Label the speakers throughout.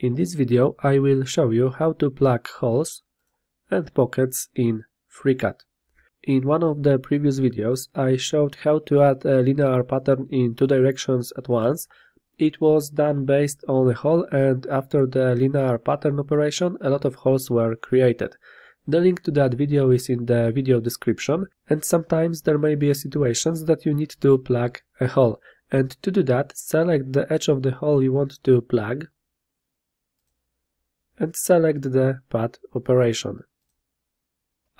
Speaker 1: In this video I will show you how to plug holes and pockets in FreeCAD. In one of the previous videos I showed how to add a linear pattern in two directions at once. It was done based on a hole and after the linear pattern operation a lot of holes were created. The link to that video is in the video description and sometimes there may be situations that you need to plug a hole and to do that select the edge of the hole you want to plug and select the pad operation.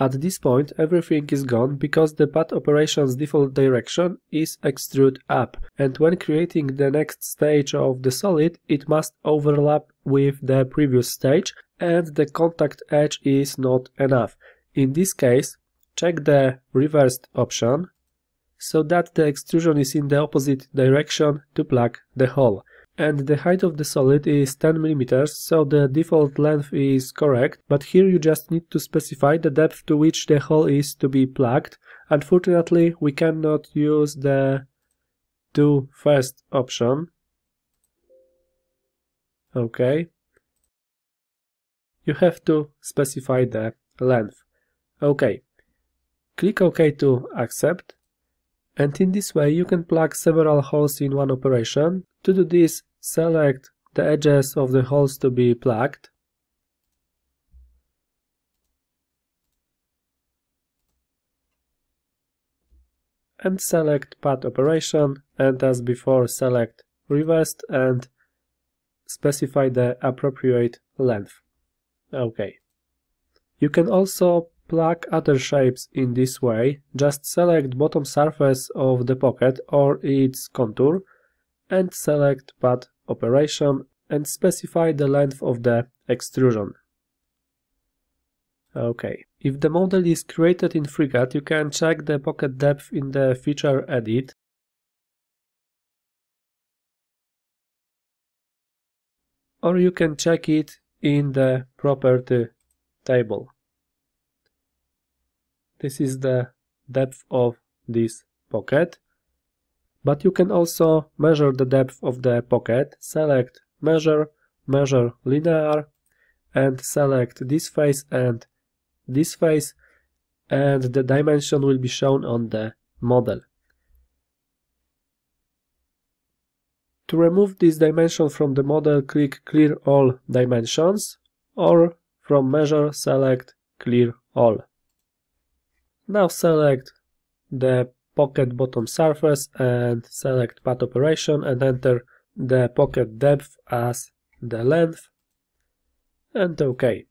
Speaker 1: At this point everything is gone because the pad operation's default direction is extrude up and when creating the next stage of the solid it must overlap with the previous stage and the contact edge is not enough. In this case check the reversed option so that the extrusion is in the opposite direction to plug the hole and the height of the solid is 10 mm, so the default length is correct, but here you just need to specify the depth to which the hole is to be plugged. Unfortunately, we cannot use the to first option. Okay. You have to specify the length. Okay. Click OK to accept. And in this way you can plug several holes in one operation. To do this, Select the edges of the holes to be plugged. And select pad operation and as before select reversed and specify the appropriate length. OK. You can also plug other shapes in this way. Just select bottom surface of the pocket or its contour and select pad operation and specify the length of the extrusion. Okay, if the model is created in FreeCAD, you can check the pocket depth in the feature edit. Or you can check it in the property table. This is the depth of this pocket but you can also measure the depth of the pocket. Select Measure, Measure Linear, and select this face and this face, and the dimension will be shown on the model. To remove this dimension from the model, click Clear All Dimensions, or from Measure select Clear All. Now select the pocket bottom surface and select pad operation and enter the pocket depth as the length and OK.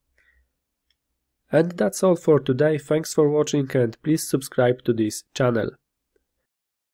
Speaker 1: And that's all for today, thanks for watching and please subscribe to this channel.